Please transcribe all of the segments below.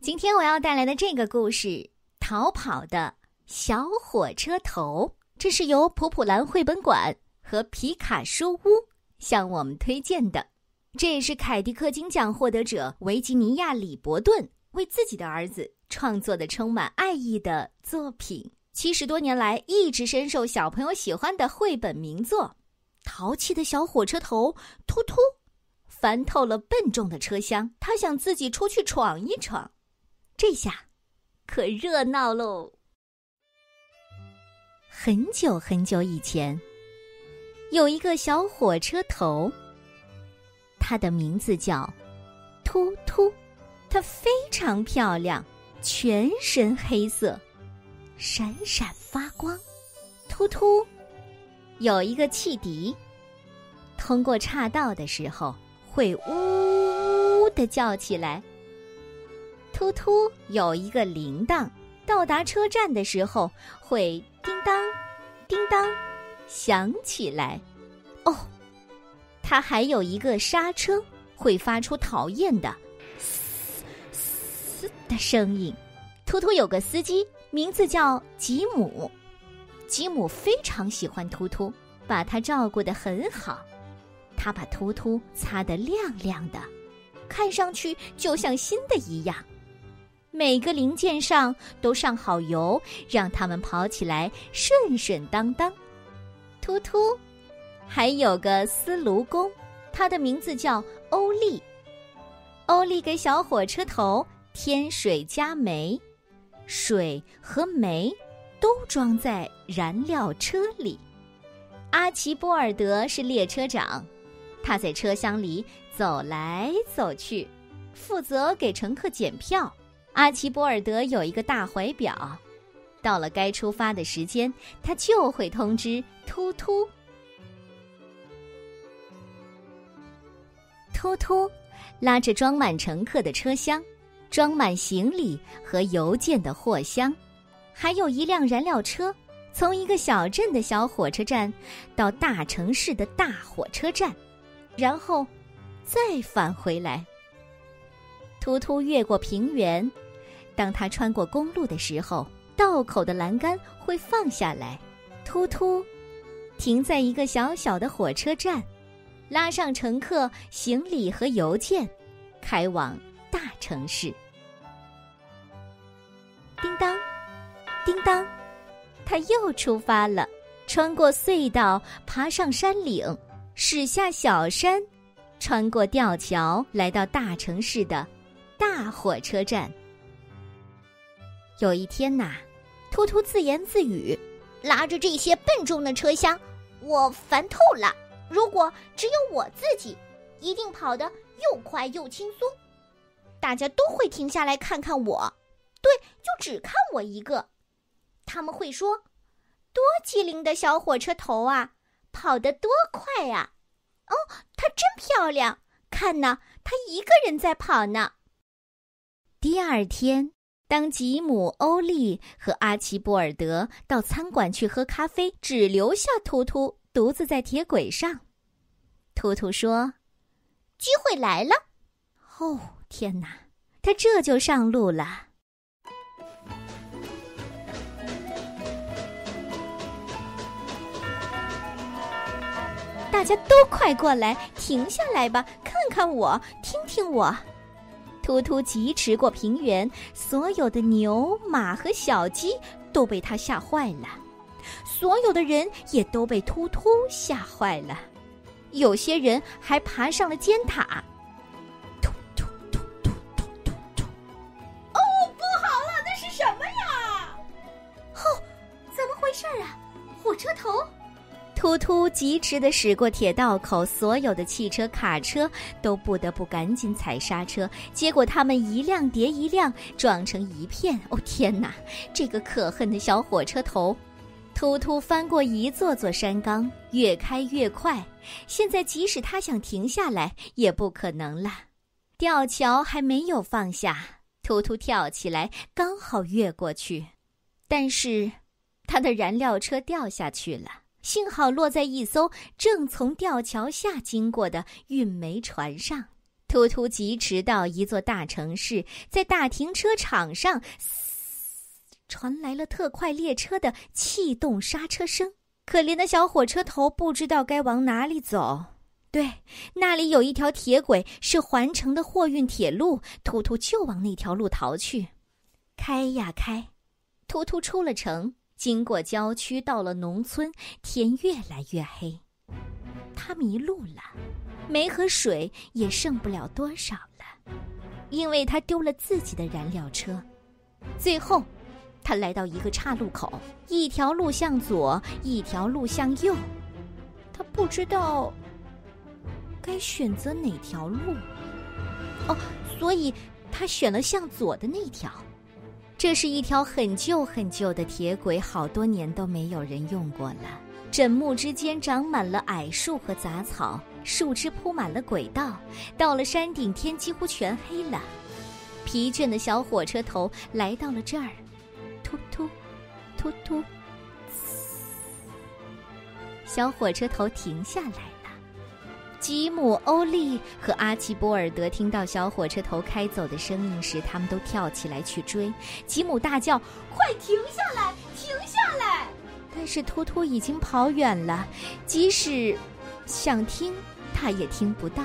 今天我要带来的这个故事《逃跑的小火车头》，这是由普普兰绘本馆和皮卡书屋向我们推荐的。这也是凯迪克金奖获得者维吉尼亚·李伯顿为自己的儿子创作的充满爱意的作品。七十多年来一直深受小朋友喜欢的绘本名作。淘气的小火车头突突翻透了笨重的车厢，他想自己出去闯一闯。这下可热闹喽！很久很久以前，有一个小火车头，它的名字叫突突，它非常漂亮，全身黑色，闪闪发光。突突有一个汽笛，通过岔道的时候会呜呜的叫起来。突突有一个铃铛，到达车站的时候会叮当，叮当响起来。哦，它还有一个刹车，会发出讨厌的嘶嘶的声音。突突有个司机，名字叫吉姆。吉姆非常喜欢突突，把他照顾得很好。他把突突擦得亮亮的，看上去就像新的一样。每个零件上都上好油，让它们跑起来顺顺当当。突突，还有个司炉工，他的名字叫欧利。欧利给小火车头添水加煤，水和煤都装在燃料车里。阿奇波尔德是列车长，他在车厢里走来走去，负责给乘客检票。阿奇波尔德有一个大怀表，到了该出发的时间，他就会通知突突。突突拉着装满乘客的车厢，装满行李和邮件的货箱，还有一辆燃料车，从一个小镇的小火车站到大城市的大火车站，然后再返回来。突突越过平原。当他穿过公路的时候，道口的栏杆会放下来，突突，停在一个小小的火车站，拉上乘客、行李和邮件，开往大城市。叮当，叮当，他又出发了，穿过隧道，爬上山岭，驶下小山，穿过吊桥，来到大城市的大火车站。有一天呐，突突自言自语：“拉着这些笨重的车厢，我烦透了。如果只有我自己，一定跑得又快又轻松。大家都会停下来看看我，对，就只看我一个。他们会说：‘多机灵的小火车头啊，跑得多快呀！’哦，它真漂亮，看呐，它一个人在跑呢。”第二天。当吉姆、欧利和阿奇波尔德到餐馆去喝咖啡，只留下图图独自在铁轨上。图图说：“机会来了！”哦，天哪！他这就上路了。大家都快过来，停下来吧，看看我，听听我。突突疾驰过平原，所有的牛、马和小鸡都被他吓坏了，所有的人也都被突突吓坏了，有些人还爬上了尖塔。突突疾驰的驶过铁道口，所有的汽车、卡车都不得不赶紧踩刹车，结果他们一辆叠一辆，撞成一片。哦天哪！这个可恨的小火车头！突突翻过一座座山岗，越开越快。现在即使他想停下来，也不可能了。吊桥还没有放下，突突跳起来，刚好越过去，但是他的燃料车掉下去了。幸好落在一艘正从吊桥下经过的运煤船上，突突疾驰到一座大城市，在大停车场上，传来了特快列车的气动刹车声。可怜的小火车头不知道该往哪里走。对，那里有一条铁轨，是环城的货运铁路。突突就往那条路逃去。开呀开，突突出了城，经过郊区，到了农村，天越来越黑。他迷路了。煤和水也剩不了多少了，因为他丢了自己的燃料车。最后，他来到一个岔路口，一条路向左，一条路向右，他不知道该选择哪条路。哦，所以他选了向左的那条。这是一条很旧很旧的铁轨，好多年都没有人用过了。枕木之间长满了矮树和杂草。树枝铺满了轨道，到了山顶，天几乎全黑了。疲倦的小火车头来到了这儿，突突，突突，小火车头停下来。吉姆、欧利和阿奇波尔德听到小火车头开走的声音时，他们都跳起来去追。吉姆大叫：“快停下来，停下来！”但是托托已经跑远了，即使想听。他也听不到。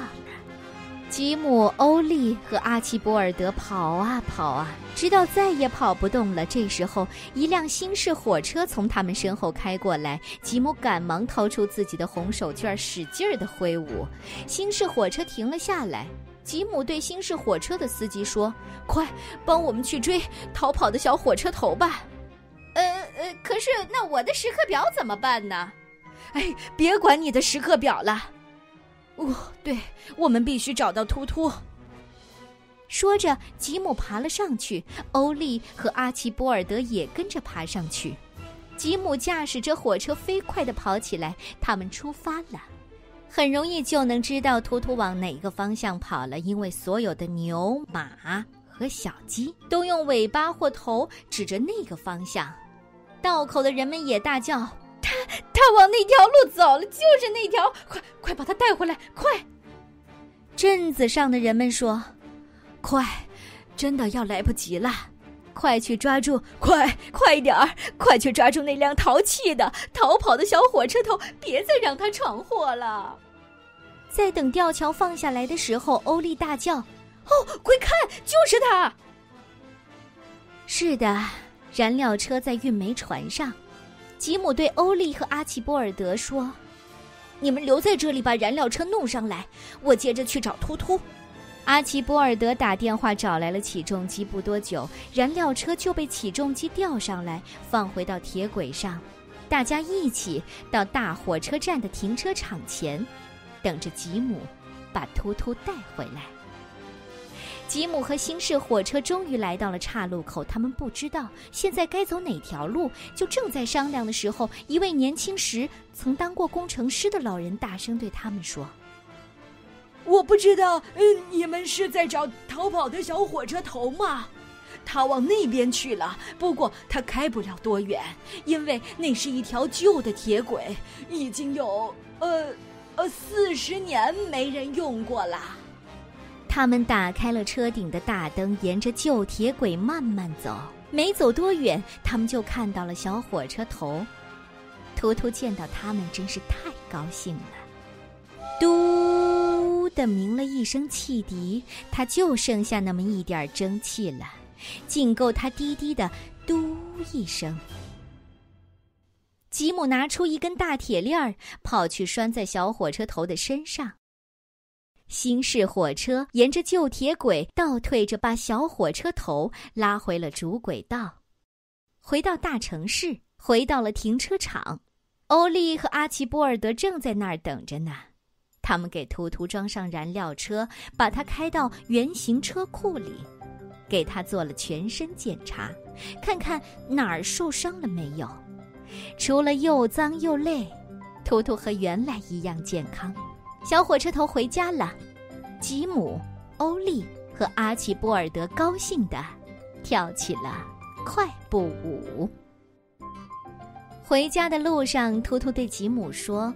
吉姆、欧利和阿奇博尔德跑啊跑啊，直到再也跑不动了。这时候，一辆新式火车从他们身后开过来。吉姆赶忙掏出自己的红手绢，使劲儿的挥舞。新式火车停了下来。吉姆对新式火车的司机说：“快帮我们去追逃跑的小火车头吧！”“呃呃，可是那我的时刻表怎么办呢？”“哎，别管你的时刻表了。”哦，对，我们必须找到突突。说着，吉姆爬了上去，欧利和阿奇波尔德也跟着爬上去。吉姆驾驶着火车飞快地跑起来，他们出发了。很容易就能知道突突往哪个方向跑了，因为所有的牛、马和小鸡都用尾巴或头指着那个方向。道口的人们也大叫。他他往那条路走了，就是那条，快快把他带回来，快！镇子上的人们说：“快，真的要来不及了，快去抓住，快快点儿，快去抓住那辆淘气的、逃跑的小火车头，别再让他闯祸了。”在等吊桥放下来的时候，欧丽大叫：“哦，快看，就是他！”是的，燃料车在运煤船上。吉姆对欧利和阿奇波尔德说：“你们留在这里，把燃料车弄上来，我接着去找突突。”阿奇波尔德打电话找来了起重机，不多久，燃料车就被起重机吊上来，放回到铁轨上。大家一起到大火车站的停车场前，等着吉姆把突突带回来。吉姆和新式火车终于来到了岔路口，他们不知道现在该走哪条路，就正在商量的时候，一位年轻时曾当过工程师的老人大声对他们说：“我不知道，嗯，你们是在找逃跑的小火车头吗？他往那边去了，不过他开不了多远，因为那是一条旧的铁轨，已经有呃呃四十年没人用过了。”他们打开了车顶的大灯，沿着旧铁轨慢慢走。没走多远，他们就看到了小火车头。图图见到他们，真是太高兴了。嘟的鸣了一声汽笛，他就剩下那么一点蒸汽了，仅够他滴滴的嘟一声。吉姆拿出一根大铁链儿，跑去拴在小火车头的身上。新式火车沿着旧铁轨倒退着，把小火车头拉回了主轨道，回到大城市，回到了停车场。欧利和阿奇波尔德正在那儿等着呢。他们给图图装上燃料车，把他开到圆形车库里，给他做了全身检查，看看哪儿受伤了没有。除了又脏又累，图图和原来一样健康。小火车头回家了，吉姆、欧利和阿奇波尔德高兴地跳起了快步舞。回家的路上，图图对吉姆说：“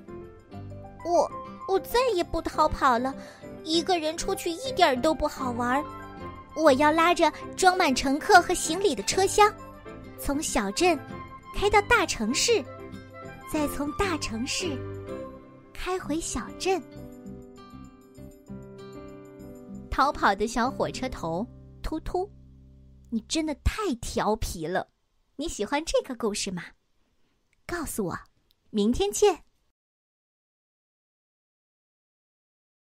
我我再也不逃跑了，一个人出去一点都不好玩儿。我要拉着装满乘客和行李的车厢，从小镇开到大城市，再从大城市开回小镇。逃跑的小火车头，突突，你真的太调皮了。你喜欢这个故事吗？告诉我，明天见。